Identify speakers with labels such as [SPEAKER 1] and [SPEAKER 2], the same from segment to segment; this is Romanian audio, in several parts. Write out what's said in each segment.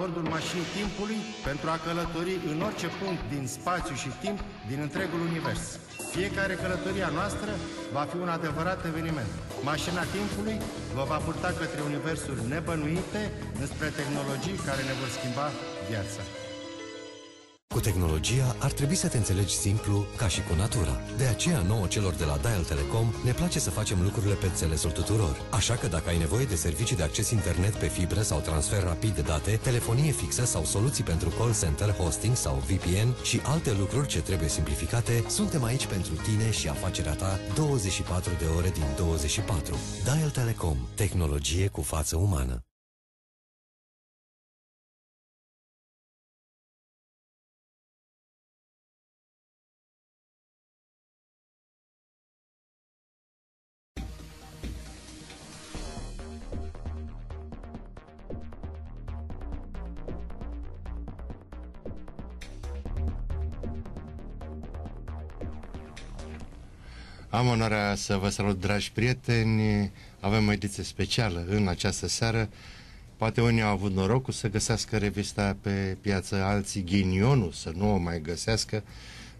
[SPEAKER 1] bordul mașinii timpului pentru a călători în orice punct din spațiu și timp din întregul univers. Fiecare călătorie a noastră va fi un adevărat eveniment. Mașina timpului vă va purta către universuri nebănuite, înspre tehnologii care ne vor schimba viața.
[SPEAKER 2] Cu tehnologia ar trebui să te înțelegi simplu ca și cu natura. De aceea nouă celor de la Dial Telecom ne place să facem lucrurile pe înțelesul tuturor. Așa că dacă ai nevoie de servicii de acces internet pe fibră sau transfer rapid de date, telefonie fixă sau soluții pentru call center, hosting sau VPN și alte lucruri ce trebuie simplificate, suntem aici pentru tine și afacerea ta 24 de ore din 24. Dial Telecom. Tehnologie cu față umană.
[SPEAKER 3] Am onoarea să vă salut, dragi prieteni. Avem o ediție specială în această seară. Poate unii au avut norocul să găsească revista pe piață, alții ghinionul să nu o mai găsească.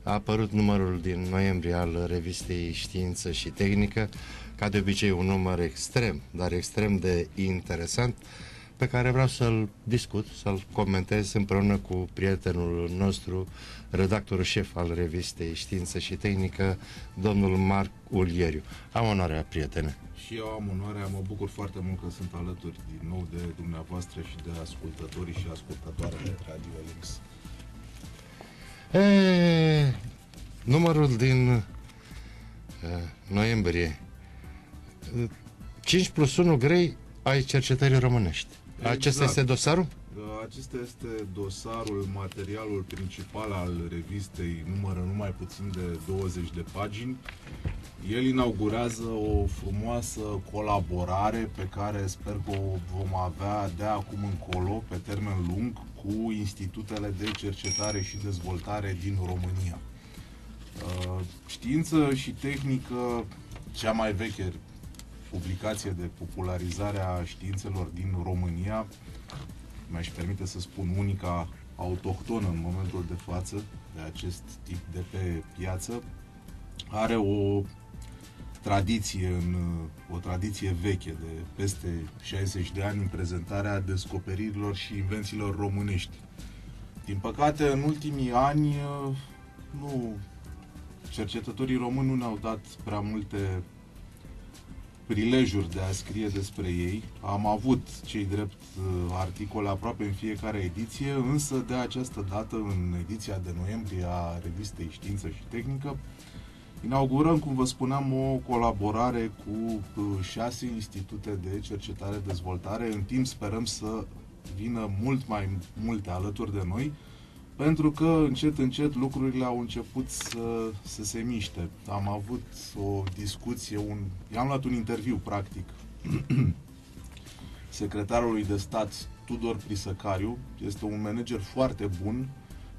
[SPEAKER 3] A apărut numărul din noiembrie al revistei Știință și Tehnică, ca de obicei un număr extrem, dar extrem de interesant, pe care vreau să-l discut, să-l comentez împreună cu prietenul nostru, redactorul șef al revistei Știință și Tehnică, domnul Marc Ulieriu. Am onoarea, prietene.
[SPEAKER 4] Și eu am onoarea, mă bucur foarte mult că sunt alături din nou de dumneavoastră și de ascultătorii și ascultătoarele Radio Links.
[SPEAKER 3] E, numărul din e, noiembrie. 5 plus 1 grei ai cercetării românești. Acesta
[SPEAKER 4] Exact.
[SPEAKER 3] este dosarul?
[SPEAKER 4] Acesta este dosarul, materialul principal al revistei, numără numai puțin de 20 de pagini. El inaugurează o frumoasă colaborare pe care sper că o vom avea de acum încolo, pe termen lung, cu institutele de cercetare și dezvoltare din România. Uh, Știință și tehnică, cea mai veche publicație de popularizare a științelor din România, mi-aș permite să spun unica autohtonă în momentul de față de acest tip de pe piață, are o tradiție în o tradiție veche de peste 60 de ani în prezentarea descoperirilor și invențiilor românești. Din păcate, în ultimii ani nu cercetătorii români nu ne-au dat prea multe prilejuri de a scrie despre ei. Am avut cei drept uh, articole aproape în fiecare ediție, însă de această dată, în ediția de noiembrie a revistei Știință și Tehnică, inaugurăm, cum vă spuneam, o colaborare cu uh, șase institute de cercetare-dezvoltare. În timp sperăm să vină mult mai multe alături de noi, pentru că încet, încet lucrurile au început să, să se miște. Am avut o discuție, un, i-am luat un interviu, practic, secretarului de stat Tudor Prisăcariu, este un manager foarte bun,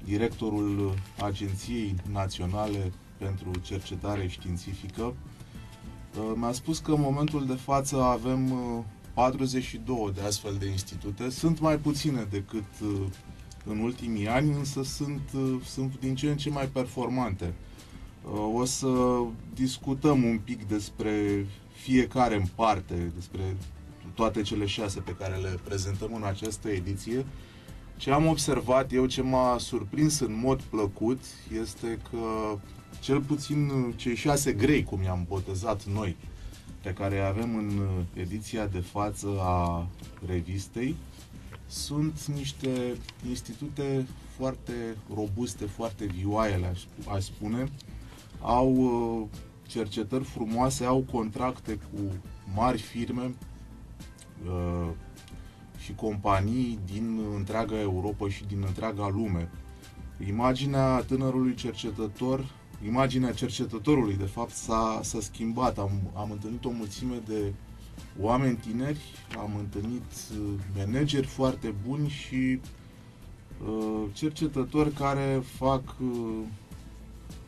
[SPEAKER 4] directorul Agenției Naționale pentru Cercetare Științifică. Uh, Mi-a spus că în momentul de față avem uh, 42 de astfel de institute. Sunt mai puține decât uh, în ultimii ani, însă sunt, uh, sunt din ce în ce mai performante. Uh, O să discutăm un pic despre fiecare în parte, despre toate cele șase pe care le prezentăm în această ediție. Ce am observat eu, ce m-a surprins în mod plăcut, este că cel puțin cei șase grei, cum i-am botezat noi, pe care îi avem în ediția de față a revistei, sunt niște institute foarte robuste, foarte vioaie, aș, aș spune. Au uh, cercetări frumoase, au contracte cu mari firme uh, și companii din întreaga Europa și din întreaga lume. Imaginea tânărului cercetător, imaginea cercetătorului, de fapt, s-a, s-a schimbat. Am, am întâlnit o mulțime de oameni tineri, am întâlnit uh, manageri foarte buni și uh, cercetători care fac, uh,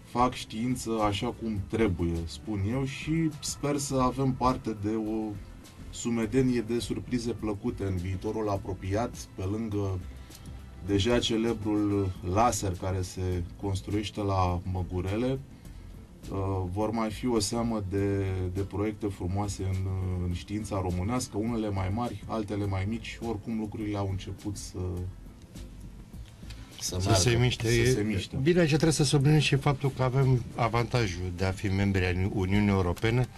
[SPEAKER 4] fac știință așa cum trebuie, spun eu, și sper să avem parte de o sumedenie de surprize plăcute în viitorul apropiat, pe lângă deja celebrul laser care se construiește la Măgurele, Uh, vor mai fi o seamă de, de proiecte frumoase în, în știința românească, unele mai mari, altele mai mici, oricum lucrurile au început să,
[SPEAKER 3] să, să, se miște.
[SPEAKER 4] să se miște.
[SPEAKER 3] Bine, aici trebuie să subliniem și faptul că avem avantajul de a fi membri ai Uniunii Europene.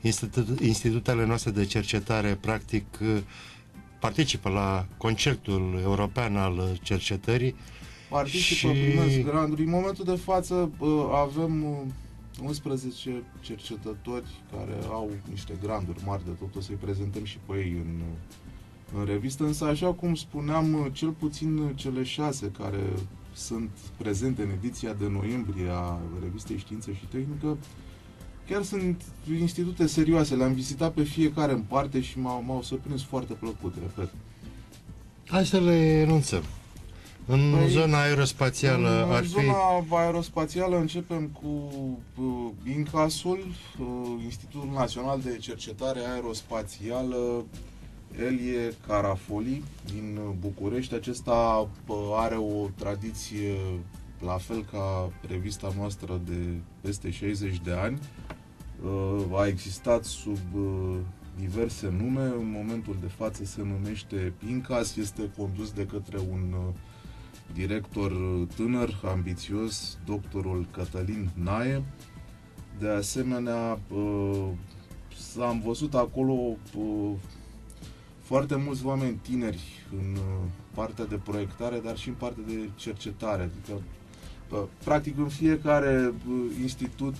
[SPEAKER 3] Institut, institutele noastre de cercetare, practic, participă la concertul european al cercetării.
[SPEAKER 4] Participă, și... primesc granturi. În momentul de față uh, avem uh, 11 cercetători care au niște granduri mari de tot, o să-i prezentăm și pe ei în, în revistă, însă așa cum spuneam, cel puțin cele șase care sunt prezente în ediția de noiembrie a revistei Știință și Tehnică, chiar sunt institute serioase, le-am vizitat pe fiecare în parte și m-au, m-au surprins foarte plăcut, repet.
[SPEAKER 3] Hai să le enunțăm. În păi, zona aerospațială
[SPEAKER 4] în
[SPEAKER 3] ar
[SPEAKER 4] fi... zona aerospațială începem cu uh, INCAS-ul, uh, Institutul Național de Cercetare Aerospațială Elie Carafoli din București. Acesta uh, are o tradiție la fel ca revista noastră de peste 60 de ani. Uh, a existat sub uh, diverse nume, în momentul de față se numește INCAS, este condus de către un uh, director tânăr, ambițios, doctorul Cătălin Nae. De asemenea, uh, am văzut acolo uh, foarte mulți oameni tineri în uh, partea de proiectare, dar și în partea de cercetare. Adică, practic, în fiecare institut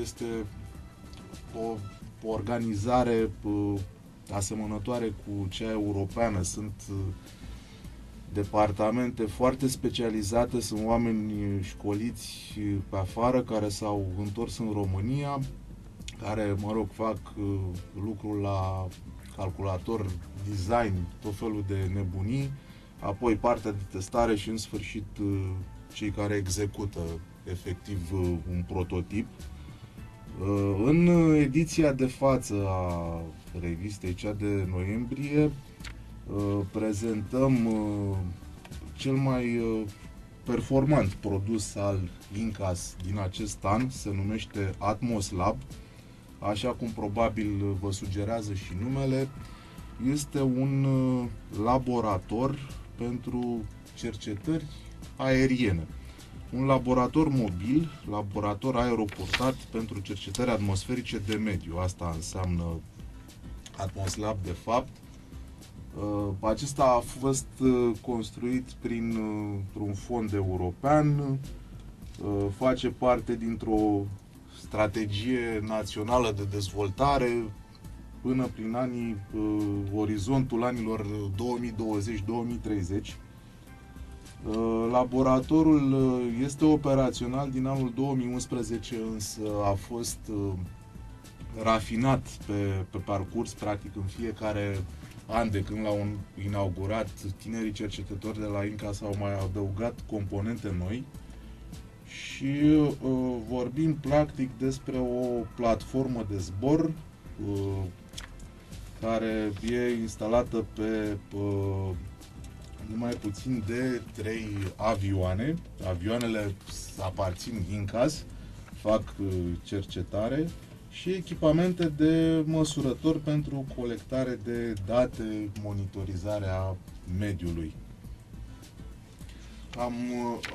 [SPEAKER 4] este o organizare asemănătoare cu cea europeană. Sunt departamente foarte specializate, sunt oameni școliți pe afară care s-au întors în România, care, mă rog, fac uh, lucrul la calculator, design, tot felul de nebunii, apoi partea de testare și, în sfârșit, uh, cei care execută efectiv uh, un prototip. În ediția de față a revistei, cea de noiembrie, Uh, prezentăm uh, cel mai uh, performant produs al Incas din acest an, se numește Atmos Lab, așa cum probabil vă sugerează și numele, este un laborator pentru cercetări aeriene. Un laborator mobil, laborator aeroportat pentru cercetări atmosferice de mediu. Asta înseamnă Atmoslab de fapt. Uh, acesta a fost uh, construit prin uh, un fond european, face parte dintr-o strategie națională de dezvoltare până prin anii, orizontul anilor 2020-2030. Laboratorul este operațional din anul 2011, însă a fost rafinat pe, pe parcurs, practic în fiecare an de când l-au inaugurat, tinerii cercetători de la INCA s-au mai adăugat componente noi și uh, vorbim practic despre o platformă de zbor uh, care e instalată pe uh, numai puțin de trei avioane. Avioanele aparțin INCAS, fac uh, cercetare și echipamente de măsurători pentru colectare de date, monitorizarea mediului. Cam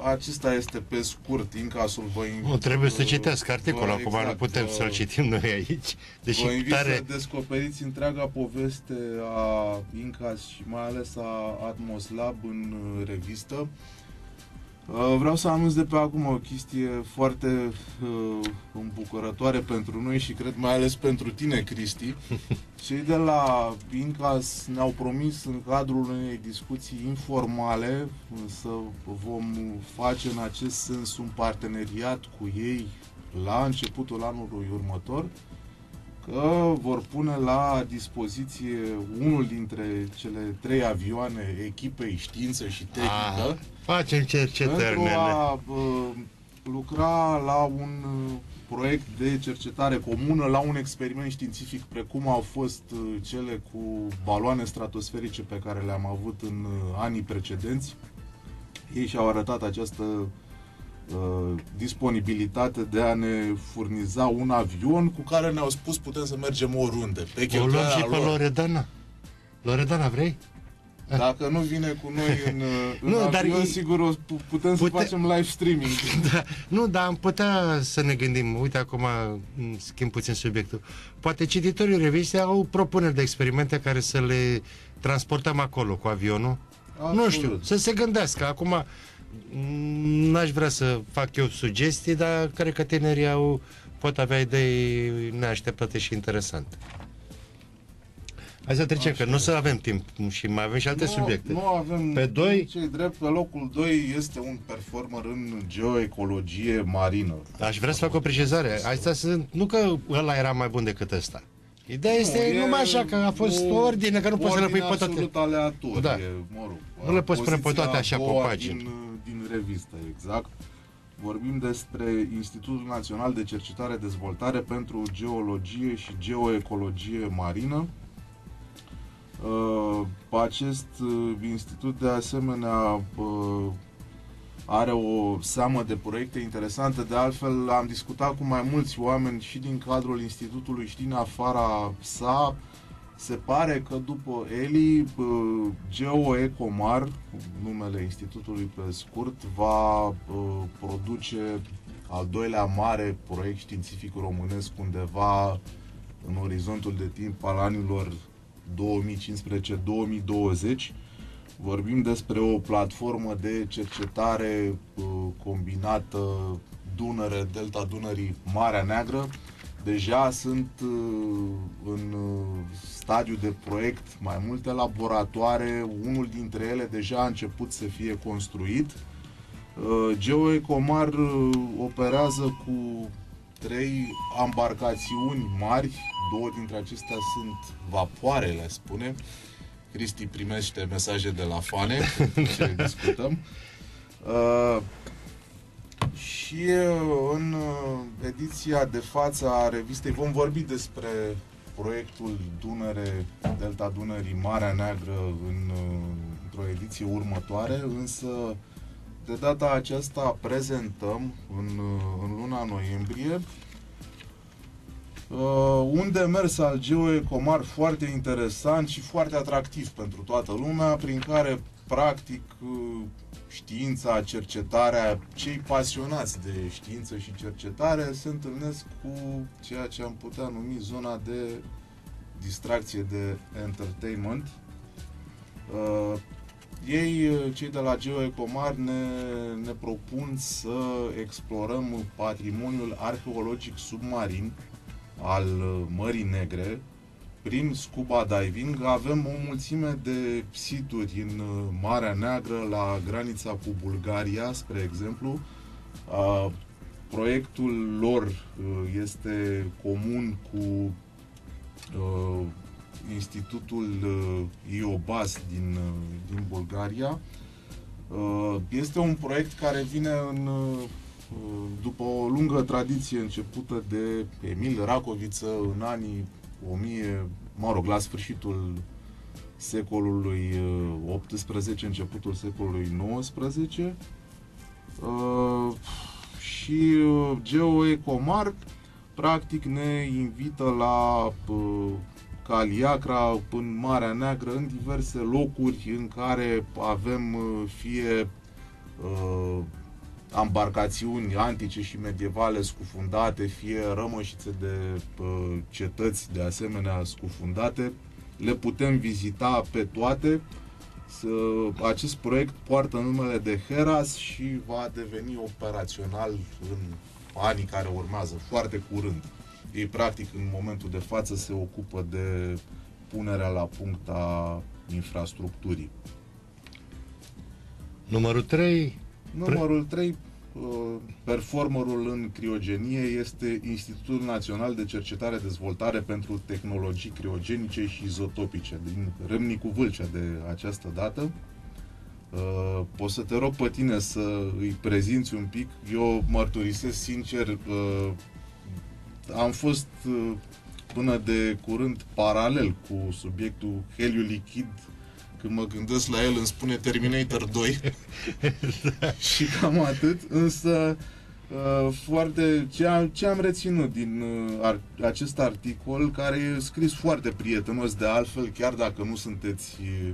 [SPEAKER 4] acesta este pe scurt incasul. Vă invit,
[SPEAKER 3] nu, trebuie să citească articolul, acum exact, nu putem să-l citim noi aici.
[SPEAKER 4] Deși vă invit tare... să descoperiți întreaga poveste a Incas și mai ales a Atmos Lab în revistă. Uh, vreau să anunț de pe acum o chestie foarte uh, îmbucurătoare pentru noi și cred mai ales pentru tine, Cristi. Cei de la Incas ne-au promis în cadrul unei discuții informale să vom face în acest sens un parteneriat cu ei la începutul anului următor că vor pune la dispoziție unul dintre cele trei avioane echipei știință și tehnică.
[SPEAKER 3] A, facem cercetări,
[SPEAKER 4] pentru a uh, lucra la un uh, proiect de cercetare comună, la un experiment științific precum au fost uh, cele cu baloane stratosferice pe care le-am avut în uh, anii precedenți. Ei și-au arătat această uh, disponibilitate de a ne furniza un avion cu care ne-au spus putem să mergem oriunde. Pe
[SPEAKER 3] O luăm
[SPEAKER 4] cheltuiala
[SPEAKER 3] și pe
[SPEAKER 4] lor.
[SPEAKER 3] Loredana. Loredana, vrei?
[SPEAKER 4] Dacă nu vine cu noi în, în
[SPEAKER 3] Nu,
[SPEAKER 4] nu,
[SPEAKER 3] dar
[SPEAKER 4] avion,
[SPEAKER 3] e-
[SPEAKER 4] sigur o pu- putem să
[SPEAKER 3] Pute-
[SPEAKER 4] facem live streaming.
[SPEAKER 3] Da, nu, dar am putea să ne gândim, uite acum m, schimb puțin subiectul. Poate cititorii revistei au propuneri de experimente care să le transportăm acolo cu avionul.
[SPEAKER 4] Absolut.
[SPEAKER 3] Nu știu, să se gândească. Acum m, n-aș vrea să fac eu sugestii, dar cred că tinerii au, pot avea idei neașteptate și interesante. Hai să trecem, că nu o să avem timp și mai avem și alte
[SPEAKER 4] nu,
[SPEAKER 3] subiecte.
[SPEAKER 4] Nu avem
[SPEAKER 3] Pe doi?
[SPEAKER 4] cei drept, pe locul 2 este un performer în geoecologie marină.
[SPEAKER 3] Aș vrea să fac o precizare. Asta sunt, nu că ăla era mai bun decât ăsta. Ideea este
[SPEAKER 4] e
[SPEAKER 3] numai așa, că a fost
[SPEAKER 4] o
[SPEAKER 3] ordine, că nu poți să le pui
[SPEAKER 4] ordine
[SPEAKER 3] pe toate.
[SPEAKER 4] absolut aleatorie,
[SPEAKER 3] Da.
[SPEAKER 4] mă rog.
[SPEAKER 3] Nu le poți pune pe
[SPEAKER 4] poziția
[SPEAKER 3] toate așa
[SPEAKER 4] a
[SPEAKER 3] pe
[SPEAKER 4] doua
[SPEAKER 3] pagini.
[SPEAKER 4] Din, din revistă, exact. Vorbim despre Institutul Național de Cercetare Dezvoltare pentru Geologie și Geoecologie Marină. Uh, acest uh, institut de asemenea uh, are o seamă de proiecte interesante. De altfel, am discutat cu mai mulți oameni și din cadrul institutului și din afara sa. Se pare că după Eli, uh, GeoEcomar, numele institutului pe scurt, va uh, produce al doilea mare proiect științific românesc undeva în orizontul de timp al anilor 2015-2020. Vorbim despre o platformă de cercetare uh, combinată Dunăre, Delta Dunării, Marea Neagră. Deja sunt uh, în uh, stadiu de proiect mai multe laboratoare, unul dintre ele deja a început să fie construit. Uh, GeoEcomar uh, operează cu trei embarcațiuni mari, două dintre acestea sunt vapoare, le spune. Cristi primește mesaje de la fane, ce discutăm. Uh, și uh, în uh, ediția de față a revistei vom vorbi despre proiectul Dunăre, Delta Dunării, Marea Neagră în, uh, într-o ediție următoare, însă de data aceasta prezentăm în, uh, în luna noiembrie Uh, un demers al GeoEcomar foarte interesant și foarte atractiv pentru toată lumea, prin care, practic, uh, știința, cercetarea, cei pasionați de știință și cercetare se întâlnesc cu ceea ce am putea numi zona de distracție de entertainment. Uh, ei, uh, cei de la GeoEcomar, ne, ne propun să explorăm patrimoniul arheologic submarin al uh, Mării Negre prin scuba diving. Avem o mulțime de situri în uh, Marea Neagră, la granița cu Bulgaria, spre exemplu. Uh, Proiectul lor uh, este comun cu uh, Institutul uh, IOBAS din, uh, din Bulgaria. Uh, Este un proiect care vine în, uh, după o lungă tradiție începută de Emil Racoviță în anii 1000, mă rog, la sfârșitul secolului uh, 18, începutul secolului 19. Uh, și uh, GeoEcomar practic ne invită la uh, Caliacra, în Marea Neagră, în diverse locuri în care avem uh, fie uh, embarcațiuni antice și medievale scufundate, fie rămășițe de uh, cetăți de asemenea scufundate. Le putem vizita pe toate. Să, acest proiect poartă numele de Heras și va deveni operațional în anii care urmează, foarte curând. Ei, practic, în momentul de față se ocupă de punerea la punct a infrastructurii.
[SPEAKER 3] Numărul 3,
[SPEAKER 4] Numărul 3, performerul în criogenie este Institutul Național de Cercetare Dezvoltare pentru Tehnologii Criogenice și Izotopice din Râmnicu Vâlcea de această dată. Uh, poți să te rog pe tine să îi prezinți un pic. Eu mărturisesc sincer, uh, am fost uh, până de curând paralel cu subiectul heliu lichid când mă gândesc la el îmi spune Terminator 2 și cam atât, însă uh, foarte ce am, ce am reținut din uh, ar, acest articol care e scris foarte prietenos de altfel, chiar dacă nu sunteți uh,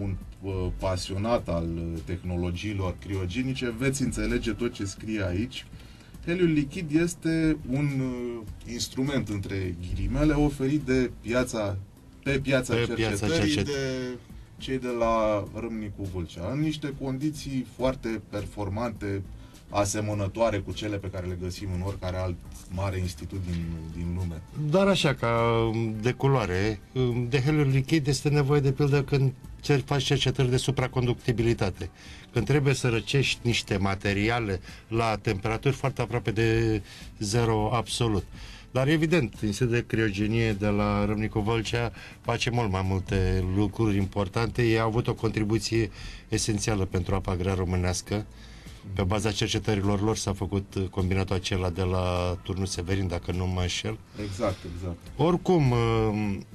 [SPEAKER 4] un uh, pasionat al uh, tehnologiilor criogenice, veți înțelege tot ce scrie aici. Heliul lichid este un uh, instrument între ghilimele oferit de piața pe piața
[SPEAKER 3] Pe
[SPEAKER 4] cercetării
[SPEAKER 3] piața cercet-
[SPEAKER 4] de cei de la Râmnicu Vâlcea, în niște condiții foarte performante, asemănătoare cu cele pe care le găsim în oricare alt mare institut din, din lume.
[SPEAKER 3] Doar așa, ca um, de culoare. Um, De heliul lichid este nevoie de pildă când cer- faci cercetări de supraconductibilitate. Când trebuie să răcești niște materiale la temperaturi foarte aproape de zero absolut. Dar evident, Institutul de Criogenie de la Râmnicu Vâlcea face mult mai multe lucruri importante. Ei au avut o contribuție esențială pentru apa grea românească. Pe baza cercetărilor lor s-a făcut uh, combinatul acela de la Turnul Severin, dacă nu mă înșel.
[SPEAKER 4] Exact, exact.
[SPEAKER 3] Oricum, um,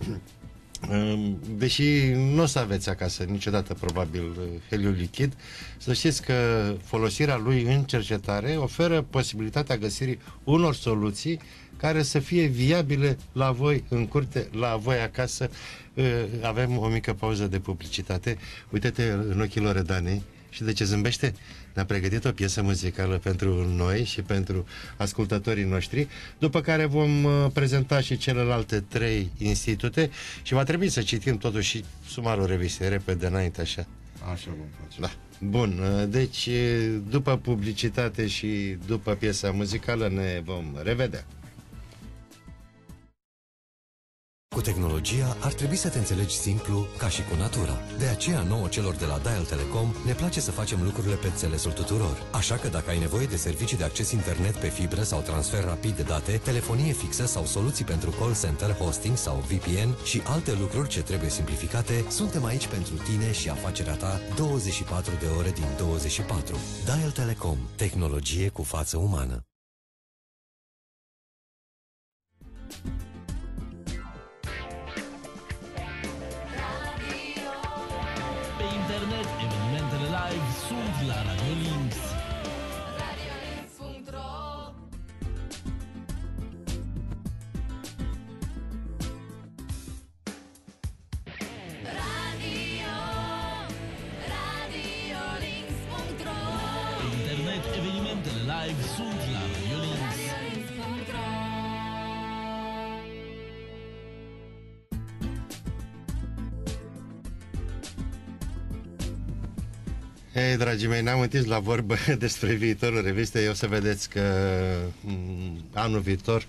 [SPEAKER 3] um, deși nu o să aveți acasă niciodată probabil uh, heliul lichid, să știți că folosirea lui în cercetare oferă posibilitatea găsirii unor soluții care să fie viabile la voi în curte, la voi acasă. Uh, Avem o mică pauză de publicitate. Uite-te în ochii Loredanei și de ce zâmbește? Ne-a pregătit o piesă muzicală pentru noi și pentru ascultătorii noștri, după care vom uh, prezenta și celelalte trei institute și va trebui să citim totuși și sumarul revistei, repede înainte așa.
[SPEAKER 4] Așa vom face.
[SPEAKER 3] Da. Bun, uh, deci uh, după publicitate și după piesa muzicală ne vom revedea.
[SPEAKER 2] Cu tehnologia ar trebui să te înțelegi simplu ca și cu natura. De aceea nouă celor de la Dial Telecom ne place să facem lucrurile pe înțelesul tuturor. Așa că dacă ai nevoie de servicii de acces internet pe fibră sau transfer rapid de date, telefonie fixă sau soluții pentru call center, hosting sau VPN și alte lucruri ce trebuie simplificate, suntem aici pentru tine și afacerea ta 24 de ore din 24. Dial Telecom. Tehnologie cu față umană.
[SPEAKER 3] Ei, dragii mei, ne-am întins la vorbă despre viitorul revistei. O să vedeți că mm, anul viitor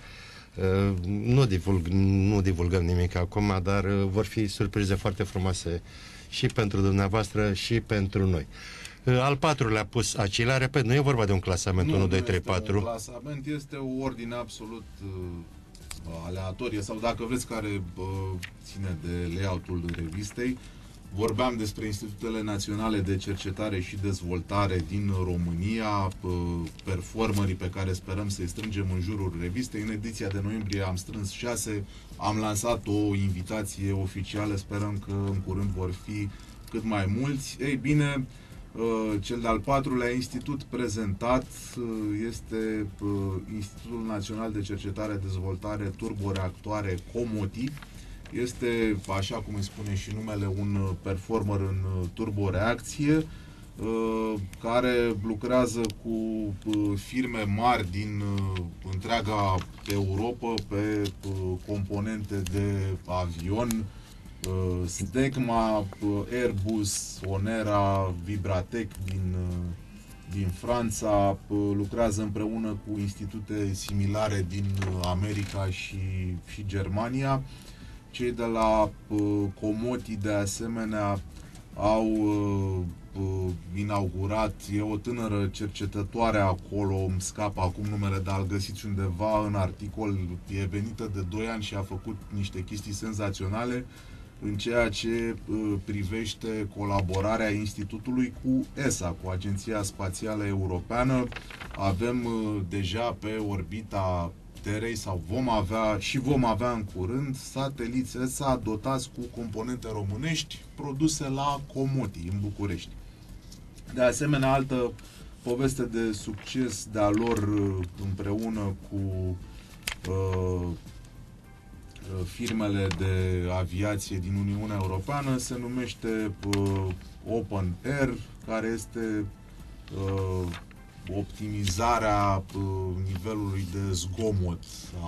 [SPEAKER 3] uh, nu, divulg, nu divulgăm nimic acum, dar uh, vor fi surprize foarte frumoase și pentru dumneavoastră și pentru noi. Uh, Al patrulea pus Acila, repet, nu e vorba de un clasament 1, 2, 3,
[SPEAKER 4] este
[SPEAKER 3] 4.
[SPEAKER 4] un clasament, este o ordine absolut uh, aleatorie sau dacă vreți care uh, ține de layout-ul revistei. Vorbeam despre Institutele Naționale de Cercetare și Dezvoltare din România, uh, performerii pe care sperăm să-i strângem în jurul revistei. În ediția de noiembrie am strâns șase, am lansat o invitație oficială, sperăm că în curând vor fi cât mai mulți. Ei bine, Uh, Cel de-al patrulea institut prezentat uh, este uh, Institutul Național de Cercetare Dezvoltare Turboreactoare Comoti. Este, așa cum îi spune și numele, un uh, performer în uh, turboreacție uh, care lucrează cu uh, firme mari din uh, întreaga Europa pe uh, componente de avion, uh, Stegma, uh, Airbus, Onera, Vibratec din, uh, din Franța, uh, lucrează împreună cu institute similare din uh, America și, și Germania. Cei de la uh, Comoti, de asemenea, au uh, uh, inaugurat, e o tânără cercetătoare acolo, îmi scapă acum numele, dar îl găsiți undeva în articol, e venită de 2 ani și a făcut niște chestii senzaționale în ceea ce uh, privește colaborarea Institutului cu ESA, cu Agenția Spațială Europeană. Avem uh, deja pe orbita Terei sau vom avea și vom avea în curând sateliți ESA dotați cu componente românești produse la Comoti, în București. De asemenea, altă poveste de succes de-a lor uh, împreună cu uh, Uh, firmele de aviație din Uniunea Europeană se numește uh, Open Air, care este uh, optimizarea uh, nivelului de zgomot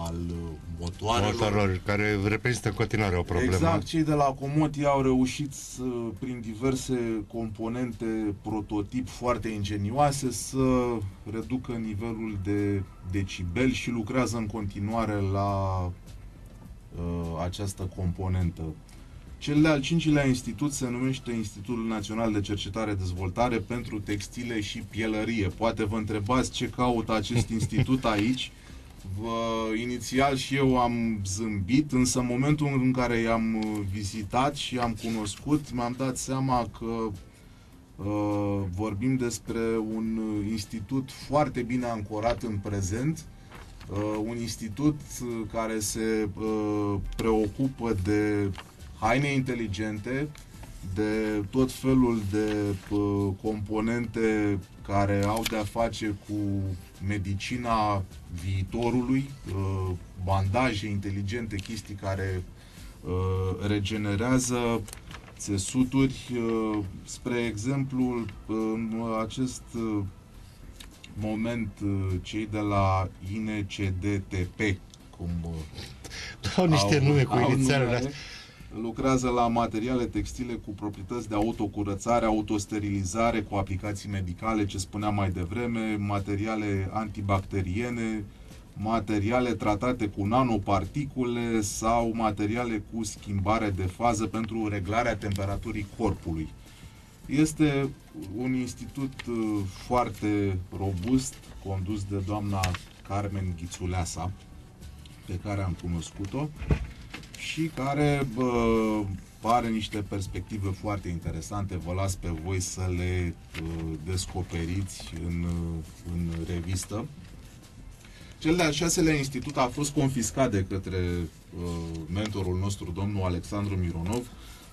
[SPEAKER 4] al uh, motoarelor.
[SPEAKER 3] Motoarelor, care reprezintă în continuare o problemă.
[SPEAKER 4] Exact, cei de la Comoti au reușit să, prin diverse componente prototip foarte ingenioase să reducă nivelul de decibel și lucrează în continuare la uh, această componentă. Cel de-al cincilea institut se numește Institutul Național de Cercetare Dezvoltare pentru Textile și Pielărie. Poate vă întrebați ce caută acest institut aici. Vă, inițial și eu am zâmbit, însă în momentul în care i-am vizitat și am cunoscut, mi-am dat seama că uh, vorbim despre un institut foarte bine ancorat în prezent, uh, uh, un institut uh, care se uh, preocupă de haine inteligente, de tot felul de uh, componente care au de-a face cu medicina viitorului, uh, bandaje inteligente, chestii care uh, regenerează țesuturi. Uh, spre exemplu, în acest uh, moment uh, cei de la INCDTP, cum
[SPEAKER 3] uh, au niște au, nume cu inițialele
[SPEAKER 4] lucrează la materiale textile cu proprietăți de autocurățare, autosterilizare, cu aplicații medicale, ce spuneam mai devreme, materiale antibacteriene, materiale tratate cu nanoparticule sau materiale cu schimbare de fază pentru reglarea temperaturii corpului. Este un institut uh, foarte robust, condus de doamna Carmen Ghițuleasa, pe care am cunoscut-o și care bă, pare niște perspective foarte interesante. Vă las pe voi să le uh, descoperiți în, uh, în revistă. Cel de-al șaselea institut a fost confiscat de către uh, mentorul nostru, domnul Alexandru Mironov.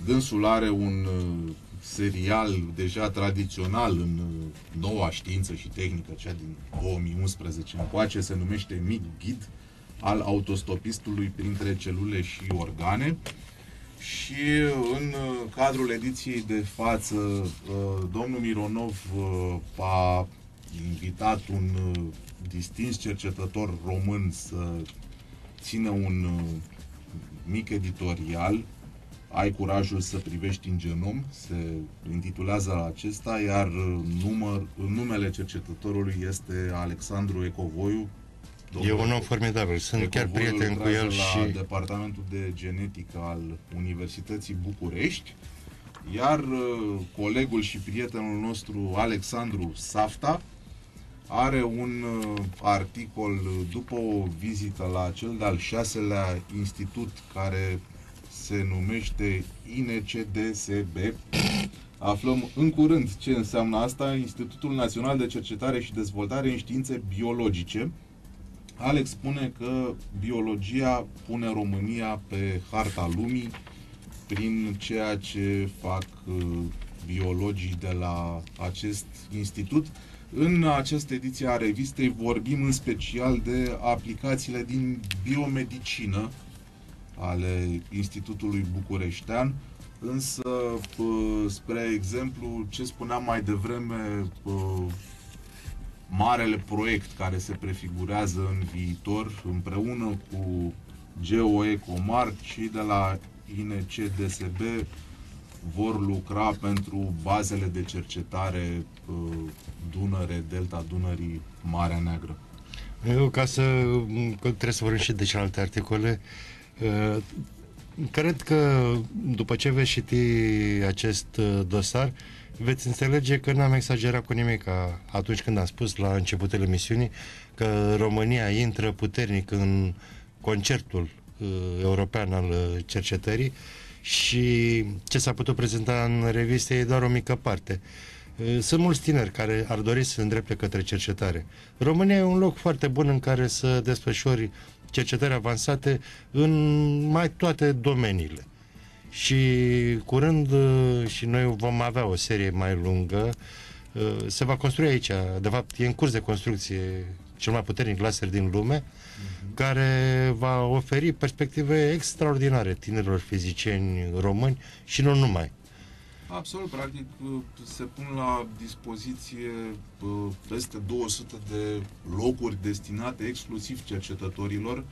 [SPEAKER 4] Dânsul are un uh, serial deja tradițional în uh, noua știință și tehnică, cea din 2011 încoace, se numește Mic Ghid al autostopistului printre celule și organe. Și în uh, cadrul ediției de față, uh, domnul Mironov a invitat un distins cercetător român să țină un mic editorial ai curajul să privești în genom, se intitulează acesta, iar număr, numele cercetătorului este Alexandru Ecovoiu.
[SPEAKER 3] Domnul e un om formidabil, sunt Ecovoiu chiar prieten cu el
[SPEAKER 4] la
[SPEAKER 3] și...
[SPEAKER 4] Departamentul de Genetică al Universității București, iar uh, colegul și prietenul nostru Alexandru Safta are un uh, articol după o vizită la cel de-al șaselea institut care se numește INCDSB. Aflăm în curând ce înseamnă asta, Institutul Național de Cercetare și Dezvoltare în Științe Biologice. Alex spune că biologia pune România pe harta lumii prin ceea ce fac uh, biologii de la acest institut. În această ediție a revistei vorbim în special de aplicațiile din biomedicină, ale Institutului Bucureștean, însă, spre exemplu, ce spuneam mai devreme, marele proiect care se prefigurează în viitor, împreună cu GeoEcomark și de la INCDSB vor lucra pentru bazele de cercetare Dunăre, Delta Dunării, Marea Neagră.
[SPEAKER 3] Eu, ca să, că trebuie să vorbim și de celelalte articole, Uh, cred că după ce veți citi acest uh, dosar, veți înțelege că n-am exagerat cu nimic atunci când am spus la începutul emisiunii că România intră puternic în concertul uh, european al cercetării și ce s-a putut prezenta în reviste e doar o mică parte. Uh, Sunt mulți tineri care ar dori să se îndrepte către cercetare. România e un loc foarte bun în care să desfășori cercetări avansate în mai toate domeniile. Și curând uh, și noi vom avea o serie mai lungă. Uh, Se va construi aici, de fapt e în curs de construcție cel mai puternic laser din lume, care va oferi perspective extraordinare tinerilor fizicieni români și nu numai.
[SPEAKER 4] Absolut, practic se pun la dispoziție uh, peste 200 de locuri destinate exclusiv cercetătorilor uh,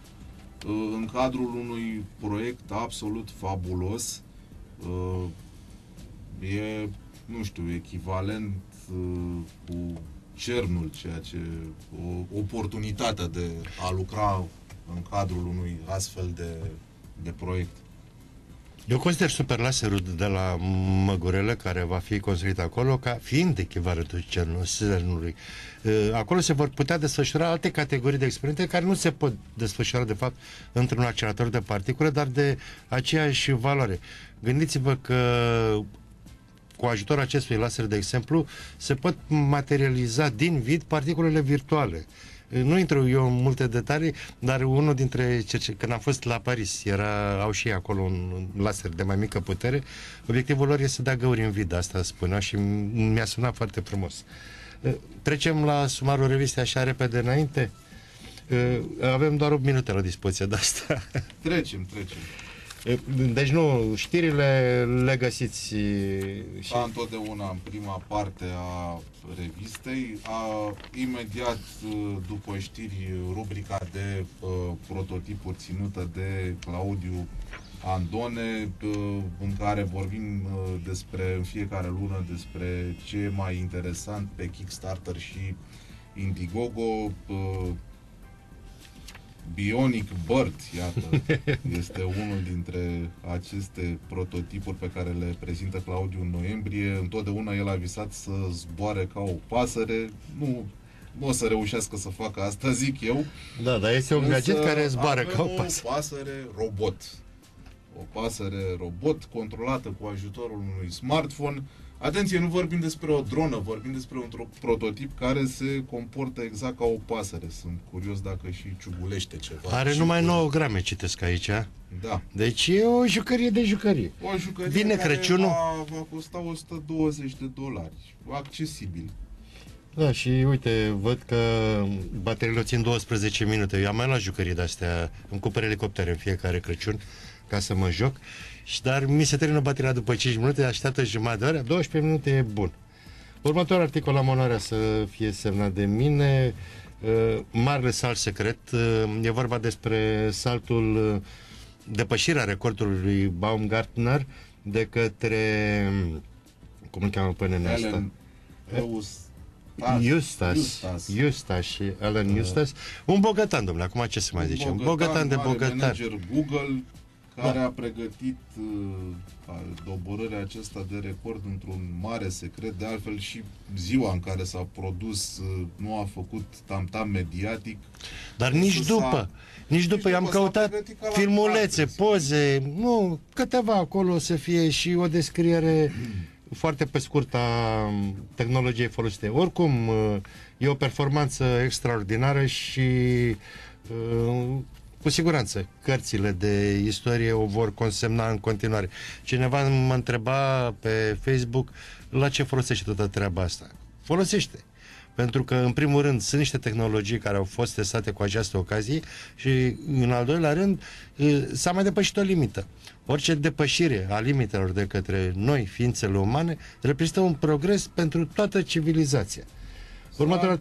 [SPEAKER 4] în cadrul unui proiect absolut fabulos. Uh, E, nu știu, echivalent cu cernul, ceea ce o oportunitate de a lucra în cadrul unui astfel de, de proiect.
[SPEAKER 3] Eu consider super laserul de la Măgurele, care va fi construit acolo, ca fiind echivalentul cernului. Acolo se vor putea desfășura alte categorii de experimente care nu se pot desfășura, de fapt, într-un accelerator de particule, dar de aceeași valoare. Gândiți-vă că cu ajutorul acestui laser, de exemplu, se pot materializa din vid particulele virtuale. Nu intru eu în multe detalii, dar unul dintre cerce... când am fost la Paris, era, au și ei acolo un laser de mai mică putere, obiectivul lor este să dea găuri în vid, asta spunea și mi-a sunat foarte frumos. Trecem la sumarul revistei așa repede înainte. Avem doar 8 minute la dispoziție de asta.
[SPEAKER 4] Trecem, trecem.
[SPEAKER 3] Deci nu, știrile le găsiți
[SPEAKER 4] și... Ca întotdeauna în prima parte a revistei, a, imediat după știri, rubrica de uh, prototipuri ținută de Claudiu Andone, uh, în care vorbim uh, despre, în fiecare lună, despre ce e mai interesant pe Kickstarter și Indiegogo, uh, Bionic Bird, iată, este unul dintre aceste prototipuri pe care le prezintă Claudiu în noiembrie. Întotdeauna el a visat să zboare ca o pasăre. Nu, nu o să reușească să facă asta, zic eu.
[SPEAKER 3] Da, dar este un gadget care zboară ca o pasăre.
[SPEAKER 4] o pasăre robot. O pasăre robot controlată cu ajutorul unui smartphone Atenție, nu vorbim despre o dronă, vorbim despre un prototip care se comportă exact ca o pasăre. Sunt curios dacă și ciugulește ceva.
[SPEAKER 3] Are numai 9 grame, citesc aici.
[SPEAKER 4] Da.
[SPEAKER 3] Deci e o jucărie de jucărie.
[SPEAKER 4] O jucărie
[SPEAKER 3] Vine
[SPEAKER 4] care
[SPEAKER 3] Crăciunul.
[SPEAKER 4] Va, va costa 120 de dolari. Accesibil.
[SPEAKER 3] Da, și uite, văd că bateriile o țin 12 minute. Eu am mai luat jucării de-astea, îmi cumpăr elicoptere în fiecare Crăciun ca să mă joc și dar mi se termină bateria după 5 minute, așteaptă jumătate de oră, 12 minute e bun. Următorul articol am onoarea să fie semnat de mine, uh, Marele salt secret, uh, e vorba despre saltul, uh, depășirea recordului lui Baumgartner de către, cum îl cheamă pe nenea asta? Eustace, Eustace, Eustace și Alan uh, Eustace, un bogătan, domnule, acum ce să mai zicem?
[SPEAKER 4] Bogătan,
[SPEAKER 3] bogătan de bogătan.
[SPEAKER 4] manager Google, care da. a pregătit uh, doborârea acesta de record într-un mare secret. De altfel și ziua în care s-a produs uh, nu a făcut tam-tam mediatic.
[SPEAKER 3] Dar nici după. Nici după, i-am căutat filmulețe, poze, nu, câteva acolo să fie și o descriere foarte pe scurt a tehnologiei folosite. Oricum, uh, e o performanță extraordinară și uh, cu siguranță, cărțile de istorie o vor consemna în continuare. Cineva mă întreba pe Facebook la ce folosește toată treaba asta. Folosește. Pentru că, în primul rând, sunt niște tehnologii care au fost testate cu această ocazie și, în al doilea rând, s-a mai depășit o limită. Orice depășire a limitelor de către noi, ființele umane, reprezintă un progres pentru toată civilizația. Următoarea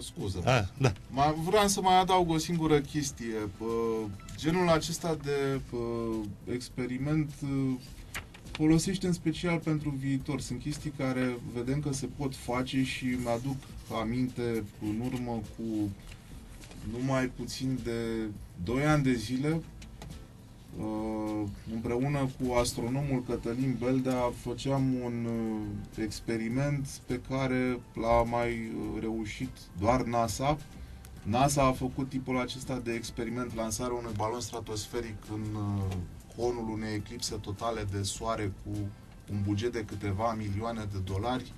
[SPEAKER 4] scuză.
[SPEAKER 3] A, da.
[SPEAKER 4] Mai, vreau să mai adaug o singură chestie. Genul acesta de experiment folosește în special pentru viitor. Sunt chestii care vedem că se pot face și mi-aduc aminte în urmă cu numai puțin de 2 ani de zile Uh, împreună cu astronomul Cătălin Beldea făceam un uh, experiment pe care l-a mai uh, reușit doar NASA. NASA a făcut tipul acesta de experiment, lansarea unui balon stratosferic în conul unei eclipse totale de soare cu un buget de câteva milioane de dolari,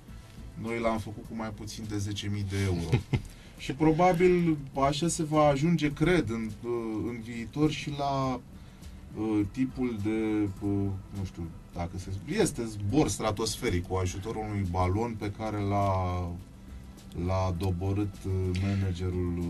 [SPEAKER 4] noi l-am făcut cu mai puțin de 10.000 de euro. și probabil așa se va ajunge, cred, în, uh, în viitor și la uh, tipul de, uh, nu știu, dacă se este zbor stratosferic cu ajutorul unui balon pe care l-a, l-a doborât uh, managerul uh,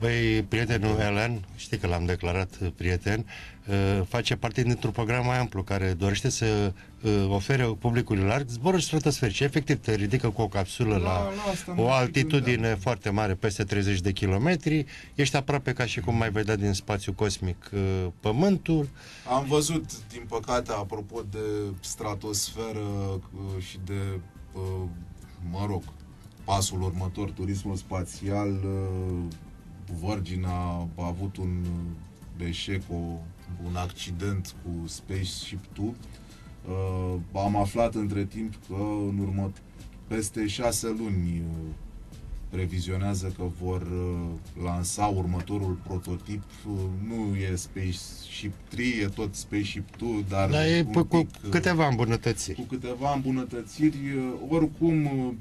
[SPEAKER 3] Băi, prietenul Elen, știi că l-am declarat uh, prieten, uh, face parte dintr-un program mai amplu care dorește să uh, ofere publicului larg zboruri stratosferice. Efectiv, te ridică cu o capsulă la,
[SPEAKER 4] La- la asta
[SPEAKER 3] o
[SPEAKER 4] mă
[SPEAKER 3] altitudine
[SPEAKER 4] gândeam.
[SPEAKER 3] foarte mare, peste 30 de kilometri. Ești aproape ca și cum mai vedea din spațiu cosmic uh, Pământul.
[SPEAKER 4] Am văzut, din păcate, apropo de stratosferă uh, și de, uh, mă rog, pasul următor, turismul spațial, uh, Virgin a a avut un eșec, o, un accident cu Spaceship 2. Uh, am aflat între timp că în urmă peste șase luni uh, previzionează că vor uh, lansa următorul prototip. Uh, nu e Spaceship 3, e tot Spaceship 2, dar
[SPEAKER 3] Dar e
[SPEAKER 4] un
[SPEAKER 3] cu, cu
[SPEAKER 4] pic, uh,
[SPEAKER 3] câteva
[SPEAKER 4] cu
[SPEAKER 3] îmbunătățiri.
[SPEAKER 4] câteva îmbunătățiri. Uh, Oricum, uh,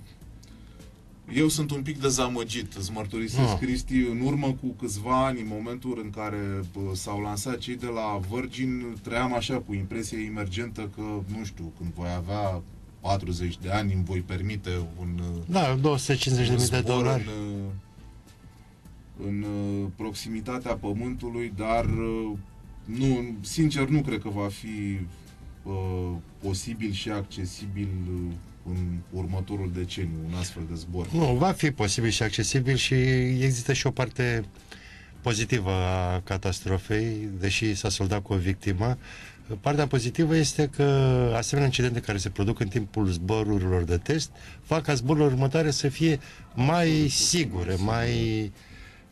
[SPEAKER 4] eu sunt un pic dezamăgit, îți mărturisesc,
[SPEAKER 3] Ah.
[SPEAKER 4] Cristi, în urmă cu câțiva ani, în momentul în care bă, s-au lansat cei de la Virgin, trăiam așa cu impresie emergentă că, nu știu, când voi avea 40 de ani, îmi voi permite un, uh,
[SPEAKER 3] Da, 250.000 de
[SPEAKER 4] zbor
[SPEAKER 3] dolari.
[SPEAKER 4] În, uh, în uh, proximitatea Pământului, dar uh, nu, sincer nu cred că va fi uh, posibil și accesibil uh, în următorul deceniu un astfel de zbor.
[SPEAKER 3] Nu, va fi posibil și accesibil și există și o parte pozitivă a catastrofei, deși s-a soldat cu o victimă. Partea pozitivă este că asemenea incidente care se produc în timpul zborurilor de test fac ca zborurile următoare să fie mai sigure, mai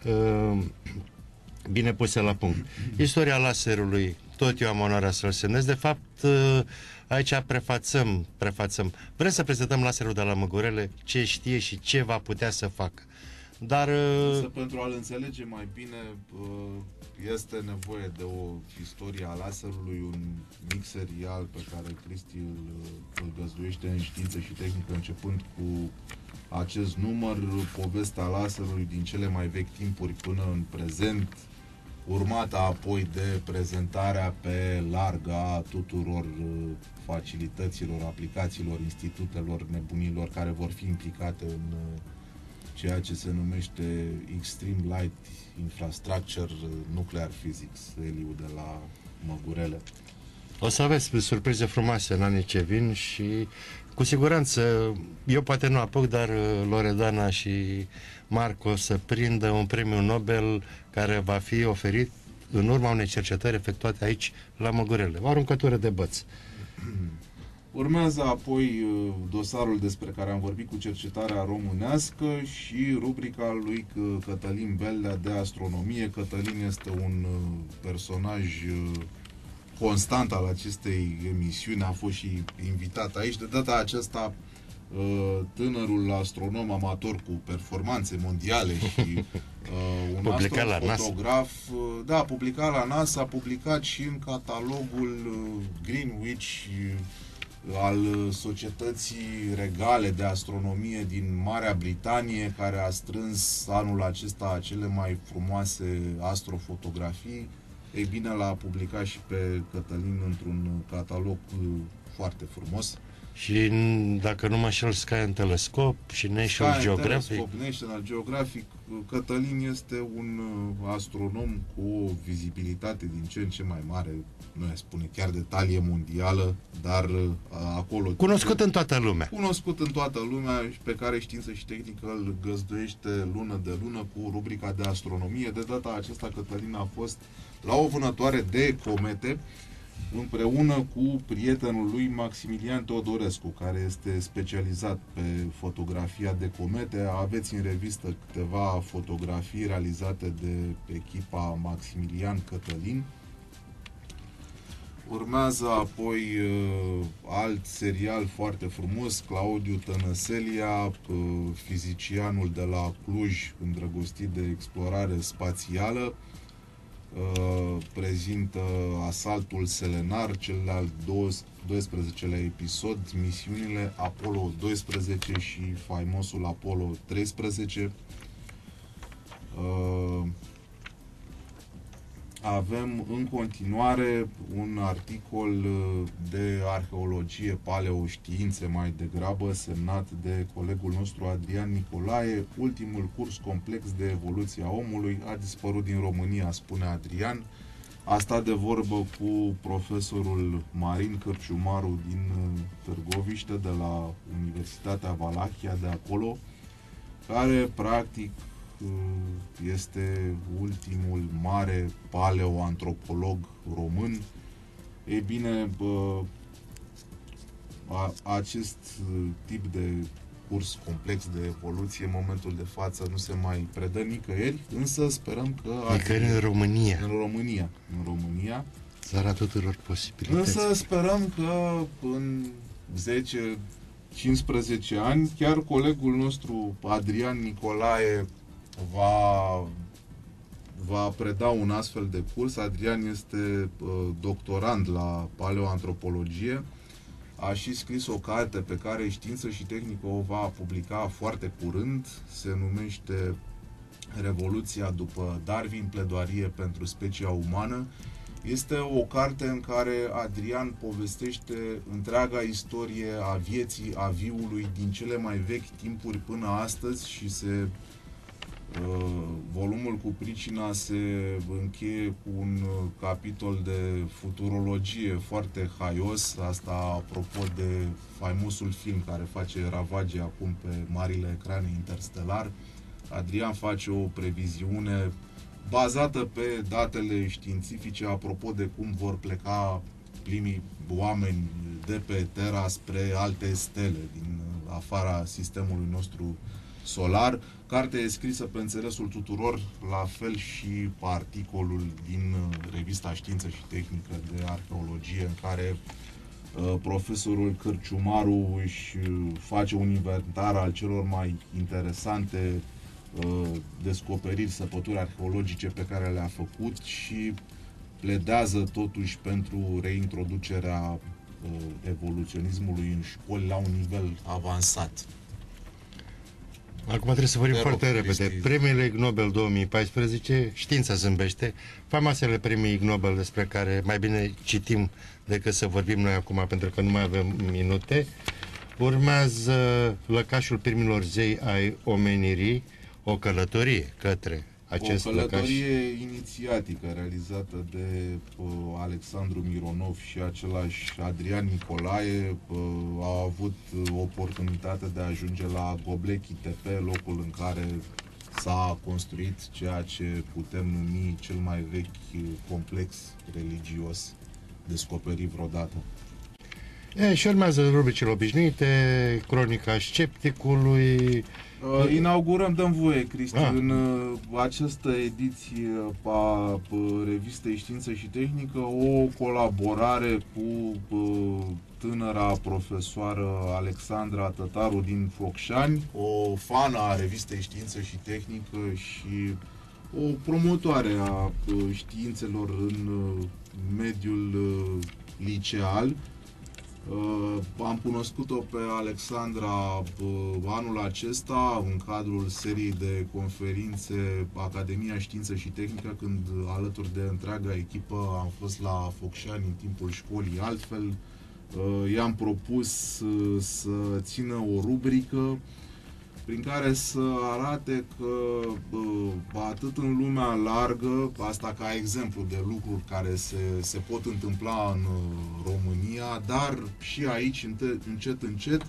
[SPEAKER 3] uh, bine puse la punct. Istoria laserului, tot eu am onoarea să-l semnez. De fapt, uh, aici prefațăm, prefațăm. Vrem să prezentăm laserul de la Măgurele, ce știe și ce va putea să facă. Dar uh,
[SPEAKER 4] Însă pentru a-l înțelege mai bine uh, este nevoie de o istorie a laserului, un mic serial pe care Cristi îl, îl găzduiește în știință și tehnică începând cu acest număr, povestea laserului din cele mai vechi timpuri până în prezent, urmată apoi de prezentarea pe larg a tuturor uh, facilităților, aplicațiilor, institutelor, nebunilor care vor fi implicate în uh, ceea ce se numește Extreme Light Infrastructure Nuclear Physics, Eliu de la Măgurele.
[SPEAKER 3] o să aveți surprize frumoase în anii ce vin și cu siguranță, eu poate nu apuc, dar uh, Loredana și Marco o să prindă un premiu Nobel care va fi oferit în urma unei cercetări efectuate aici la Măgurele. O aruncătură de băț.
[SPEAKER 4] Urmează apoi uh, dosarul despre care am vorbit cu cercetarea românească și rubrica lui C- Cătălin Beldea de astronomie. Cătălin este un uh, personaj uh, constant al acestei emisiuni, a fost și invitat aici. De data aceasta uh, tânărul astronom amator cu performanțe mondiale și uh, un
[SPEAKER 3] Publicat la NASA.
[SPEAKER 4] astrofotograf, uh, da, publicat la NASA, a publicat și în catalogul uh, Greenwich uh, al uh, Societății Regale de Astronomie din Marea Britanie, care a strâns anul acesta cele mai frumoase astrofotografii. Ei bine, l-a publicat și pe Cătălin într-un catalog uh, foarte frumos.
[SPEAKER 3] Și n- dacă nu mă înșel Sky în telescop și National
[SPEAKER 4] Sky
[SPEAKER 3] Geographic.
[SPEAKER 4] Telescope, National Geographic. Cătălin este un uh, astronom cu o vizibilitate din ce în ce mai mare, nu aș spune chiar de talie mondială, dar uh, acolo...
[SPEAKER 3] Cunoscut în toată lumea.
[SPEAKER 4] cunoscut în toată lumea și pe care știință și tehnică îl găzduiește lună de lună cu rubrica de astronomie. De data aceasta Cătălin a fost la o vânătoare de comete împreună cu prietenul lui Maximilian Teodorescu, care este specializat pe fotografia de comete. Aveți în revistă câteva fotografii realizate de echipa Maximilian Cătălin. Urmează apoi uh, alt serial foarte frumos, Claudiu Tănăselia, uh, fizicianul de la Cluj, îndrăgostit de explorare spațială. Uh, prezintă asaltul selenar, cel de-al 12-lea episod, misiunile Apollo 12 și faimosul Apollo 13. Uh, avem în continuare un articol uh, de arheologie, paleoștiințe mai degrabă, semnat de colegul nostru Adrian Nicolae. Ultimul curs complex de evoluție a omului a dispărut din România, spune Adrian. A stat de vorbă cu profesorul Marin Cărciumaru din uh, Târgoviște, de la Universitatea Valahia de acolo, care practic este ultimul mare paleoantropolog român. Ei bine, bă, a, acest tip de curs complex de evoluție în momentul de față nu se mai predă nicăieri, însă sperăm că...
[SPEAKER 3] Nicăieri în România.
[SPEAKER 4] În România. În România.
[SPEAKER 3] Țara tuturor posibilități.
[SPEAKER 4] Însă sperăm că în 10 15 ani, chiar colegul nostru Adrian Nicolae va, va preda un astfel de curs. Adrian este uh, doctorand la paleoantropologie. A și scris o carte pe care știință și tehnică o va publica foarte curând. Se numește Revoluția după Darwin, pledoarie pentru specia umană. Este o carte în care Adrian povestește întreaga istorie a vieții, a viului din cele mai vechi timpuri până astăzi și se Uh, volumul cu pricina se încheie cu un uh, capitol de futurologie foarte haios, asta apropo de faimosul film care face ravage acum pe marile ecrane interstelar. Adrian face o previziune bazată pe datele științifice apropo de cum vor pleca primii oameni de pe Terra spre alte stele din afara sistemului nostru solar. Cartea e scrisă pe înțelesul tuturor, la fel și articolul din uh, revista Știință și Tehnică de Arheologie, în care uh, profesorul Cârciumaru își uh, face un inventar al celor mai interesante uh, descoperiri, săpături arheologice pe care le-a făcut și pledează totuși pentru reintroducerea uh, evoluționismului în școli la un nivel avansat.
[SPEAKER 3] Acum trebuie să vorbim
[SPEAKER 4] Te rog,
[SPEAKER 3] foarte repede.
[SPEAKER 4] Cristi.
[SPEAKER 3] Premiile Ig Nobel 2014, știința zâmbește, faimoasele premii Ig Nobel despre care mai bine citim decât să vorbim noi acum, pentru că nu mai avem minute. Urmează Lăcașul primilor zei ai omenirii, o călătorie către acest
[SPEAKER 4] o
[SPEAKER 3] lăcaș.
[SPEAKER 4] călătorie inițiatică realizată de uh, Alexandru Mironov și același Adrian Nicolae uh, au avut uh, oportunitatea de a ajunge la Goblechi TP, locul în care s-a construit ceea ce putem numi cel mai vechi uh, complex religios descoperit vreodată.
[SPEAKER 3] E, și urmează rubricile obișnuite, cronica scepticului,
[SPEAKER 4] Uh, inaugurăm, dăm voie, Cristi,
[SPEAKER 3] Ah.
[SPEAKER 4] în uh, această ediție a uh, revistei Știință și Tehnică o colaborare cu uh, tânăra profesoară Alexandra Tătaru din Focșani, o fană a revistei Știință și Tehnică și o promotoare a uh, științelor în uh, mediul uh, liceal. Uh, am cunoscut-o pe Alexandra uh, anul acesta în cadrul seriei de conferințe Academia Știință și Tehnică, când uh, alături de întreaga echipă am fost la Focșani în timpul școlii altfel. Uh, i-am propus uh, să țină o rubrică prin care să arate că bă, atât în lumea largă, asta ca exemplu de lucruri care se, se pot întâmpla în uh, România, dar și aici, înte- încet, încet,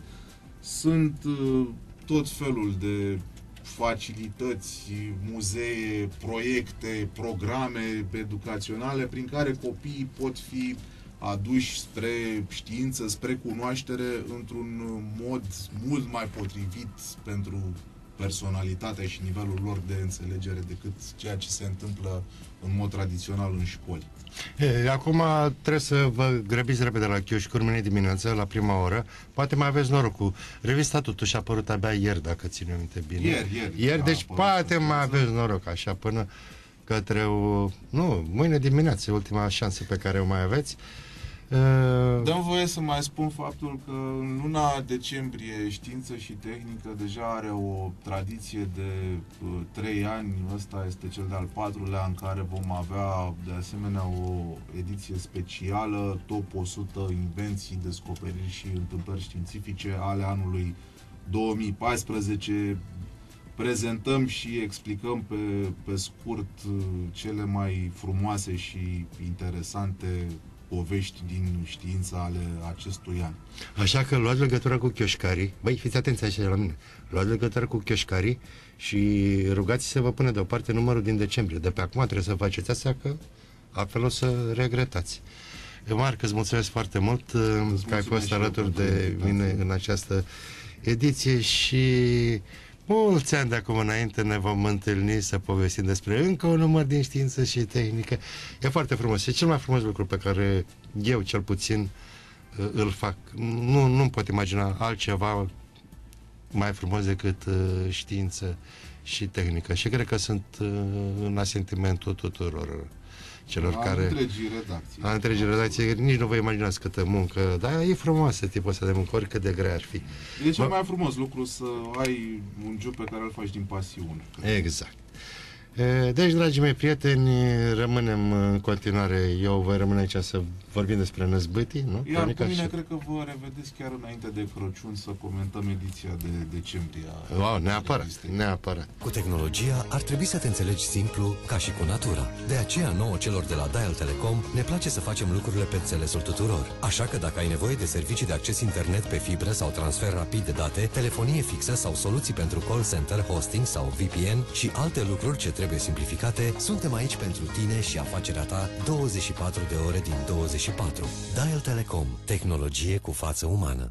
[SPEAKER 4] sunt uh, tot felul de facilități, muzee, proiecte, programe educaționale prin care copiii pot fi aduși spre știință, spre cunoaștere într-un mod mult mai potrivit pentru personalitatea și nivelul lor de înțelegere decât ceea ce se întâmplă în mod tradițional în școli.
[SPEAKER 3] E, acum trebuie să vă grăbiți repede la chioșcuri mâine dimineață, la prima oră. Poate mai aveți norocul. Revista totuși a apărut abia ieri, dacă țin eu minte bine.
[SPEAKER 4] Ieri, ieri
[SPEAKER 3] Ieri,
[SPEAKER 4] a
[SPEAKER 3] deci
[SPEAKER 4] apărut
[SPEAKER 3] poate
[SPEAKER 4] să
[SPEAKER 3] mai
[SPEAKER 4] față.
[SPEAKER 3] aveți noroc așa până către o... Nu, mâine dimineață, ultima șansă pe care o mai aveți. Uh,
[SPEAKER 4] Dăm voie să mai spun faptul că în luna decembrie știință și tehnică deja are o tradiție de uh, trei ani. Ăsta este cel de-al patrulea în care vom avea de asemenea o ediție specială, top 100 invenții, descoperiri și întâmplări științifice ale anului 2014. Prezentăm și explicăm pe, pe scurt uh, cele mai frumoase și interesante povești din știința ale acestui an.
[SPEAKER 3] Așa că luați legătura cu chioșcarii. Băi, fiți atenți așa la mine. Luați legătura cu chioșcarii și rugați să vă pune deoparte numărul din decembrie. De pe acum trebuie să faceți asta, că altfel o să regretați. Marc, îți mulțumesc foarte mult uh, că ai
[SPEAKER 4] mulțumesc
[SPEAKER 3] fost
[SPEAKER 4] și eu
[SPEAKER 3] alături
[SPEAKER 4] pentru
[SPEAKER 3] de
[SPEAKER 4] invitație.
[SPEAKER 3] mine în această ediție și mulți ani de acum înainte ne vom întâlni să povestim despre încă un număr din știință și tehnică. E foarte frumos. E cel mai frumos lucru pe care eu, cel puțin, uh, îl fac. Nu, nu pot imagina altceva mai frumos decât uh, știință și tehnică. Și cred că sunt uh, în asentimentul tuturor celor
[SPEAKER 4] A
[SPEAKER 3] care...
[SPEAKER 4] întregii redacții.
[SPEAKER 3] A întregii redacție, nici nu vă imaginați câtă muncă, dar e frumoasă tipul ăsta de muncă, oricât de grea ar fi.
[SPEAKER 4] E cel
[SPEAKER 3] Bă-
[SPEAKER 4] mai frumos lucru să ai un job pe care îl faci din pasiune.
[SPEAKER 3] Exact. E, Deci, dragii mei prieteni, rămânem în continuare, eu voi rămâne aici să vorbim despre năzbâtii, nu?
[SPEAKER 4] Iar
[SPEAKER 3] Veronica?
[SPEAKER 4] cu mine
[SPEAKER 3] Și-
[SPEAKER 4] cred că vă revedeți chiar înainte de Crăciun să comentăm ediția de decembrie. a
[SPEAKER 3] Wow, neapărat,
[SPEAKER 4] revistei.
[SPEAKER 3] neapărat.
[SPEAKER 2] Cu tehnologia ar trebui să te înțelegi simplu ca și cu natura. De aceea nouă celor de la Dial Telecom ne place să facem lucrurile pe înțelesul tuturor. Așa că dacă ai nevoie de servicii de acces internet pe fibră sau transfer rapid de date, telefonie fixă sau soluții pentru call center, hosting sau VPN și alte lucruri ce trebuie simplificate, suntem aici pentru tine și afacerea ta 24 de ore din 24. Dial Telecom. Tehnologie cu față umană.